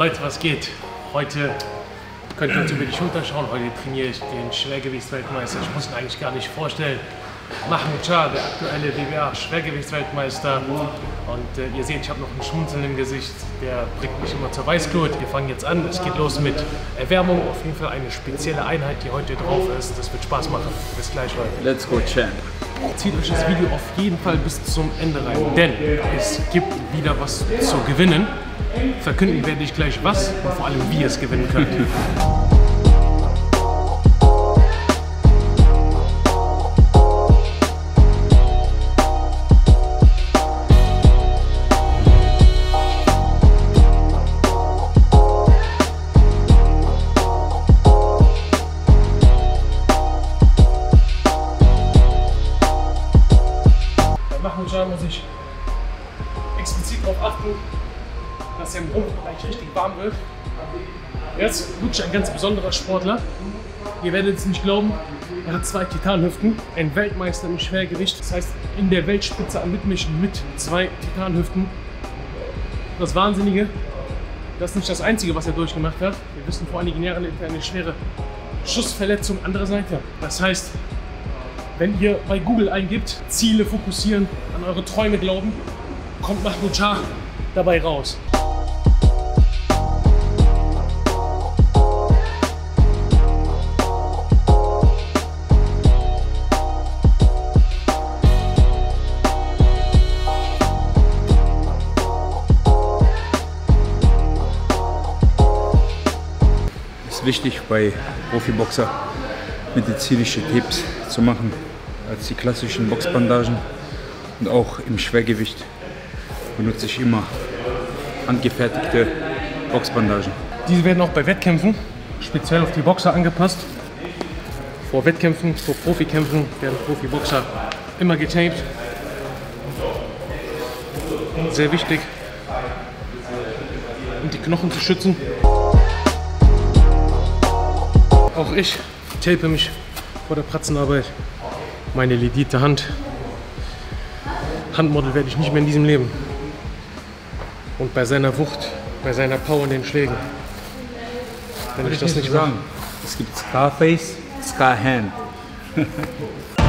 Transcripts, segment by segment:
Leute, was geht? Heute könnt ihr uns über die Schulter schauen. Heute trainiere ich den Schwergewichtsweltmeister. Ich muss ihn eigentlich gar nicht vorstellen. Mahmoud Shah, der aktuelle WBA-Schwergewichtsweltmeister. Und äh, ihr seht, ich habe noch ein Schmunzeln im Gesicht. Der bringt mich immer zur Weißglut. Wir fangen jetzt an. Es geht los mit Erwärmung. Auf jeden Fall eine spezielle Einheit, die heute drauf ist. Das wird Spaß machen. Bis gleich, Leute. Let's go, Champ. Zieht euch das Video auf jeden Fall bis zum Ende rein, denn es gibt wieder was zu gewinnen. Verkünden werde ich gleich was und vor allem wie ihr es gewinnen könnt. Dass er im Rumpfbereich richtig warm wird. Er ist wirklich ein ganz besonderer Sportler. Ihr werdet es nicht glauben, er hat zwei Titanhüften, ein Weltmeister im Schwergewicht. Das heißt, in der Weltspitze am Mitmischen mit zwei Titanhüften. Das Wahnsinnige, das ist nicht das Einzige, was er durchgemacht hat. Wir wissen, vor einigen Jahren litt er eine schwere Schussverletzung anderer Seite. Das heißt, wenn ihr bei Google eingibt, Ziele fokussieren, an eure Träume glauben, kommt Mahmoud Shah dabei raus. Wichtig bei Profiboxer medizinische Tipps zu machen als die klassischen Boxbandagen. Und auch im Schwergewicht benutze ich immer handgefertigte Boxbandagen. Diese werden auch bei Wettkämpfen speziell auf die Boxer angepasst. Vor Wettkämpfen, vor Profikämpfen werden Profiboxer immer getaped. Sehr wichtig, um die Knochen zu schützen. Auch ich tape mich vor der Pratzenarbeit. Meine ledite Hand. Handmodel werde ich nicht mehr in diesem Leben. Und bei seiner Wucht, bei seiner Power in den Schlägen. Wenn ich das nicht mache. Es gibt Scarface, Scarhand.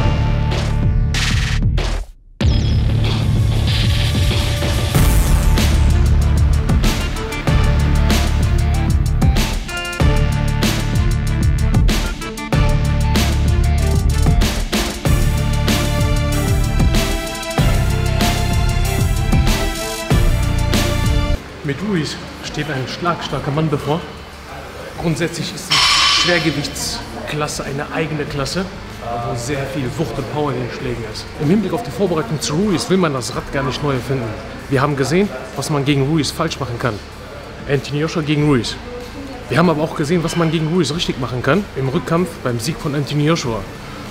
steht ein schlagstarker Mann bevor. Grundsätzlich ist die Schwergewichtsklasse eine eigene Klasse, wo sehr viel Wucht und Power in den Schlägen ist. Im Hinblick auf die Vorbereitung zu Ruiz will man das Rad gar nicht neu erfinden. Wir haben gesehen, was man gegen Ruiz falsch machen kann. Anthony Joshua gegen Ruiz. Wir haben aber auch gesehen, was man gegen Ruiz richtig machen kann im Rückkampf beim Sieg von Anthony Joshua.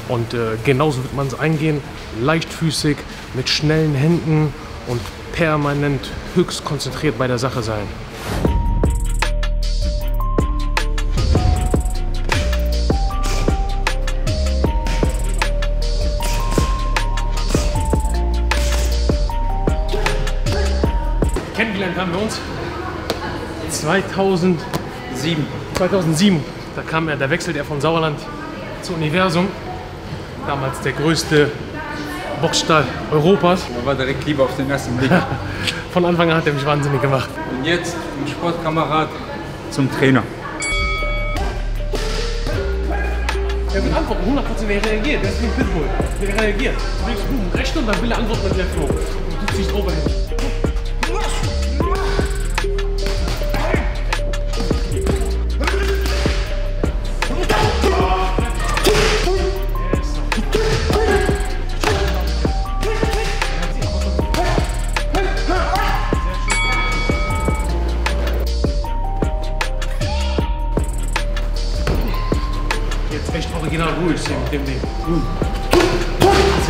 Und äh, genauso wird man es eingehen, leichtfüßig, mit schnellen Händen und permanent höchst konzentriert bei der Sache sein. Haben wir uns 2007. 2007, da kam er, da wechselt er von Sauerland zu Universum. Damals der größte Boxstall Europas. Man war direkt lieber auf den ersten Blick. Von Anfang an hat er mich wahnsinnig gemacht. Und jetzt vom Sportkamerad zum Trainer. Er will antworten, 100% er reagiert. Er ist wie ein Pitbull. Er reagiert. Du legst Buben rechts und dann will er antworten mit Left Hook. Und du ziehst over hin.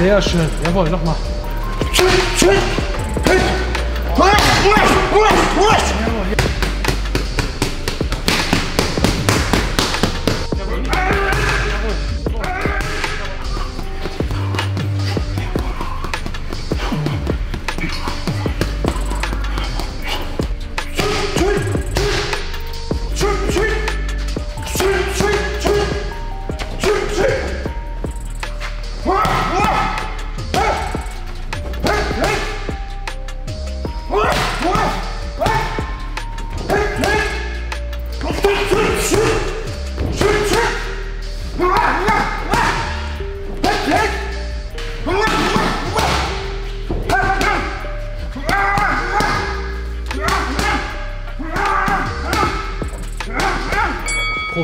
Sehr schön. Jawohl, nochmal.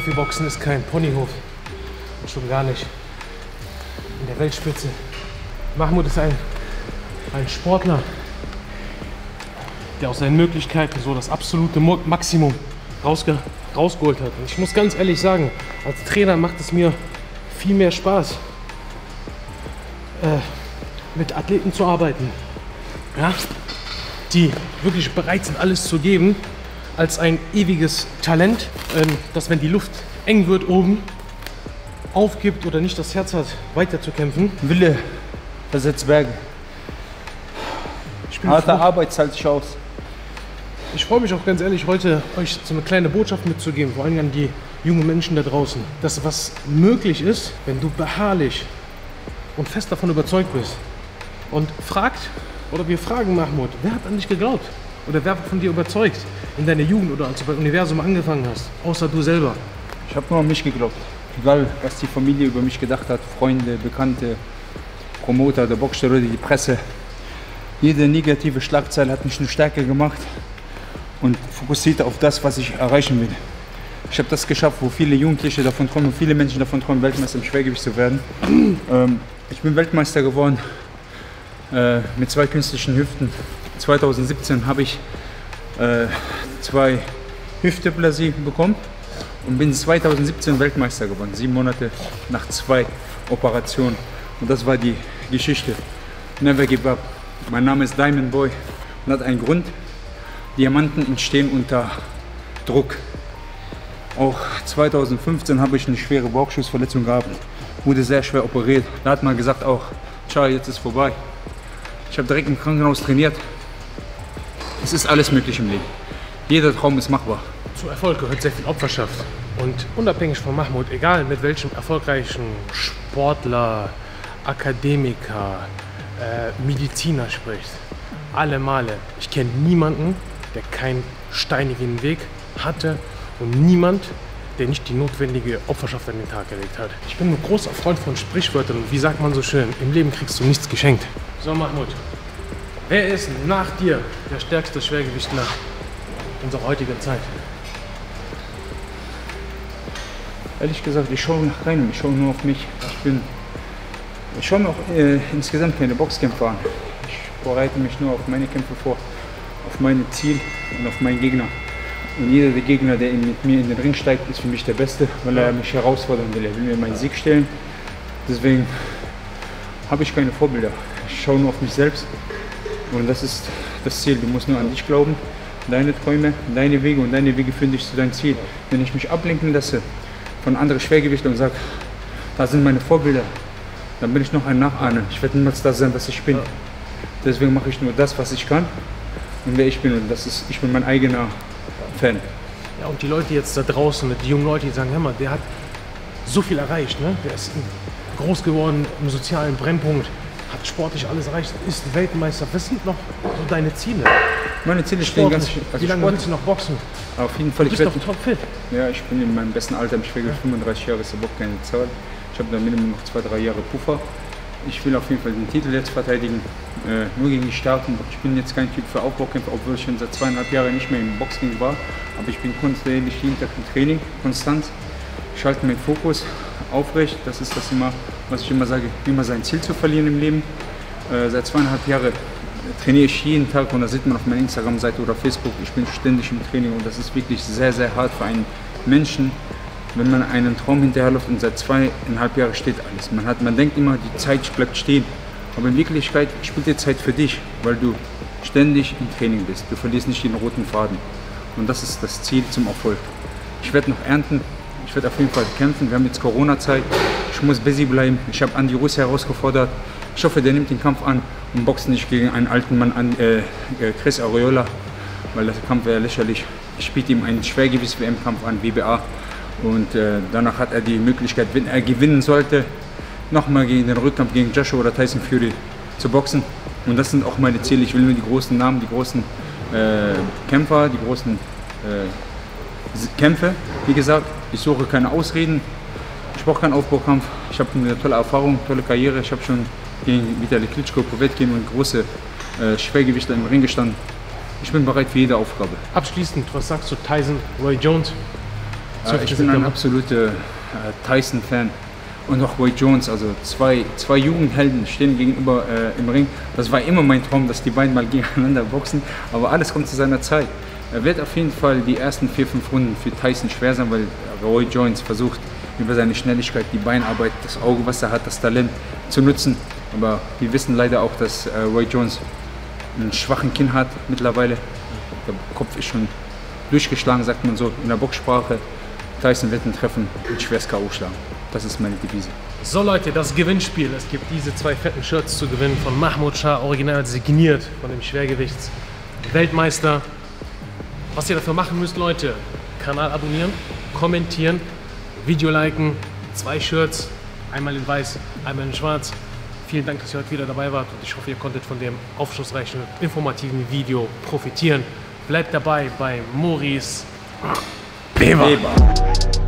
Profiboxen ist kein Ponyhof. Schon gar nicht. In der Weltspitze. Mahmoud ist ein, ein Sportler, der aus seinen Möglichkeiten so das absolute Maximum rausge rausgeholt hat. Und ich muss ganz ehrlich sagen, als Trainer macht es mir viel mehr Spaß, äh, mit Athleten zu arbeiten, ja? die wirklich bereit sind, alles zu geben, als ein ewiges Talent, ähm, das, wenn die Luft eng wird oben, aufgibt oder nicht das Herz hat, weiterzukämpfen. Wille versetzt Berge. Harte froh- Arbeit zahlt sich aus. Ich freue mich auch ganz ehrlich, heute euch so eine kleine Botschaft mitzugeben, vor allem an die jungen Menschen da draußen, dass was möglich ist, wenn du beharrlich und fest davon überzeugt bist. Und fragt, oder wir fragen Mahmoud, wer hat an dich geglaubt? Oder wer von dir überzeugt in deiner Jugend oder als du beim Universum angefangen hast? Außer du selber. Ich habe nur an mich geglaubt. Egal, was die Familie über mich gedacht hat, Freunde, Bekannte, Promoter, der Boxstelle oder die Presse. Jede negative Schlagzeile hat mich nur stärker gemacht und fokussiert auf das, was ich erreichen will. Ich habe das geschafft, wo viele Jugendliche davon träumen, viele Menschen davon träumen, Weltmeister im Schwergewicht zu werden. Ähm, ich bin Weltmeister geworden äh, mit zwei künstlichen Hüften. 2017 habe ich äh, zwei Hüftdysplasie bekommen und bin 2017 Weltmeister geworden, sieben Monate nach zwei Operationen. Und das war die Geschichte. Never give up. Mein Name ist Diamond Boy und hat einen Grund. Diamanten entstehen unter Druck. Auch 2015 habe ich eine schwere Bauchschussverletzung gehabt, wurde sehr schwer operiert. Da hat man gesagt auch, ciao, jetzt ist vorbei. Ich habe direkt im Krankenhaus trainiert. Es ist alles möglich im Leben. Jeder Traum ist machbar. Zu Erfolg gehört sehr viel Opferschaft. Und unabhängig von Mahmoud, egal mit welchem erfolgreichen Sportler, Akademiker, äh, Mediziner spricht, alle Male, ich kenne niemanden, der keinen steinigen Weg hatte und niemand, der nicht die notwendige Opferschaft an den Tag gelegt hat. Ich bin ein großer Freund von Sprichwörtern und wie sagt man so schön, im Leben kriegst du nichts geschenkt. So Mahmoud, wer ist nach dir der stärkste Schwergewichtler unserer heutigen Zeit? Ehrlich gesagt, ich schaue nach keinem, ich schaue nur auf mich. Ich bin, ich schaue mir auch äh, insgesamt keine Boxkämpfe an. Ich bereite mich nur auf meine Kämpfe vor, auf mein Ziel und auf meinen Gegner. Und jeder der Gegner, der mit mir in den Ring steigt, ist für mich der Beste, weil er mich herausfordern will. Er will mir meinen Sieg stellen. Deswegen habe ich keine Vorbilder. Ich schaue nur auf mich selbst. Und das ist das Ziel. Du musst nur an dich glauben, deine Träume, deine Wege und deine Wege führen dich zu deinem Ziel. Wenn ich mich ablenken lasse von anderen Schwergewichten und sage, da sind meine Vorbilder, dann bin ich noch ein Nachahner. Ich werde niemals das sein, was ich bin. Deswegen mache ich nur das, was ich kann und wer ich bin. Und das ist, ich bin mein eigener Fan. Ja, und die Leute jetzt da draußen, die jungen Leute, die sagen, hör mal, der hat so viel erreicht, ne? Der ist groß geworden im sozialen Brennpunkt, hat sportlich alles erreicht, ist Weltmeister. Was sind noch so deine Ziele? Meine Ziele stehen ganz also Wie lange Sport, willst du noch boxen? Auf jeden Fall, Du ich bist werde doch topfit. Ja, ich bin in meinem besten Alter im Schwergewicht, 35 Jahre ist überhaupt keine Zahl. Ich habe da Minimum noch zwei, drei Jahre Puffer. Ich will auf jeden Fall den Titel jetzt verteidigen, äh, nur gegen die Starken. Ich bin jetzt kein Typ für Aufbaukämpfe, obwohl ich schon seit zweieinhalb Jahren nicht mehr im Boxring war. Aber ich bin kontinuierlich jeden Tag im Training, konstant. Ich halte meinen Fokus aufrecht. Das ist das immer, was ich immer sage, immer sein Ziel zu verlieren im Leben. Äh, seit zweieinhalb Jahren trainiere ich jeden Tag und da sieht man auf meiner Instagram-Seite oder Facebook, ich bin ständig im Training und das ist wirklich sehr, sehr hart für einen Menschen, wenn man einen Traum hinterherläuft und seit zweieinhalb Jahren steht alles. Man, hat, man denkt immer, die Zeit bleibt stehen, aber in Wirklichkeit spielt die Zeit für dich, weil du ständig im Training bist. Du verlierst nicht den roten Faden und das ist das Ziel zum Erfolg. Ich werde noch ernten, ich werde auf jeden Fall kämpfen. Wir haben jetzt Corona-Zeit, ich muss busy bleiben. Ich habe Andi Russ herausgefordert. Ich hoffe, der nimmt den Kampf an und boxt nicht gegen einen alten Mann an, äh, äh, Chris Areola, weil der Kampf wäre lächerlich. Ich biete ihm einen Schwergewichts-WM-Kampf an, WBA. Und äh, danach hat er die Möglichkeit, wenn er gewinnen sollte, nochmal gegen den Rückkampf gegen Joshua oder Tyson Fury zu boxen. Und das sind auch meine Ziele. Ich will nur die großen Namen, die großen äh, Kämpfer, die großen äh, Kämpfe. Wie gesagt, ich suche keine Ausreden. Ich brauche keinen Aufbaukampf. Ich habe eine tolle Erfahrung, tolle Karriere. Ich habe schon gegen Vitali Klitschko, Povetkin und große äh, Schwergewichter im Ring gestanden. Ich bin bereit für jede Aufgabe. Abschließend, was sagst du Tyson, Roy Jones? Äh, ich bin ein absoluter äh, Tyson-Fan und auch Roy Jones, also zwei, zwei Jugendhelden stehen gegenüber äh, im Ring. Das war immer mein Traum, dass die beiden mal gegeneinander boxen, aber alles kommt zu seiner Zeit. Er wird auf jeden Fall die ersten vier, fünf Runden für Tyson schwer sein, weil Roy Jones versucht über seine Schnelligkeit, die Beinarbeit, das Auge, was er hat, das Talent zu nutzen. Aber wir wissen leider auch, dass äh, Roy Jones einen schwachen Kinn hat mittlerweile. Der Kopf ist schon durchgeschlagen, sagt man so in der Boxsprache. Tyson wird ihn treffen und schwerst K.O. schlagen. Das ist meine Devise. So Leute, das Gewinnspiel. Es gibt diese zwei fetten Shirts zu gewinnen von Mahmoud Shah, original signiert von dem Schwergewichts-Weltmeister. Was ihr dafür machen müsst, Leute, Kanal abonnieren, kommentieren, Video liken, zwei Shirts, einmal in weiß, einmal in schwarz. Vielen Dank, dass ihr heute wieder dabei wart und ich hoffe, ihr konntet von dem aufschlussreichen, informativen Video profitieren. Bleibt dabei bei Maurice Beber. Beber.